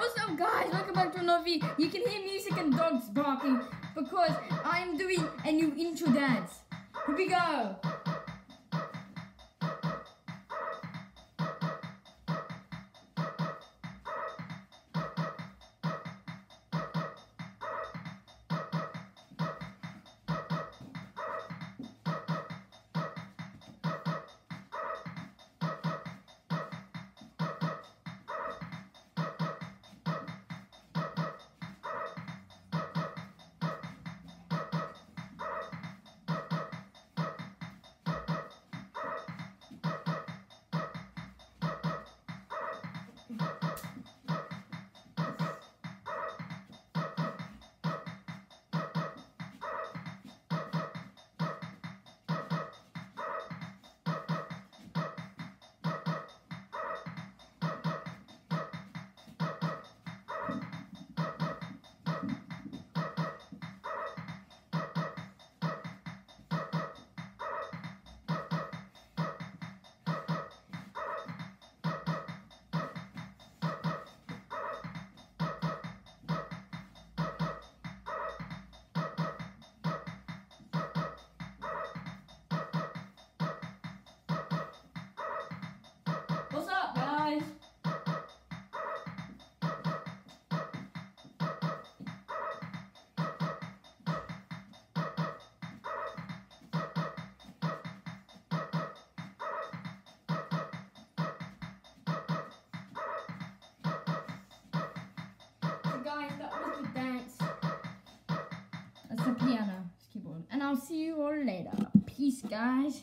What's up guys? Welcome back to another video. You can hear music and dogs barking because I'm doing a new intro dance. Here we go. The piano, keyboard. And I'll see you all later. Peace guys.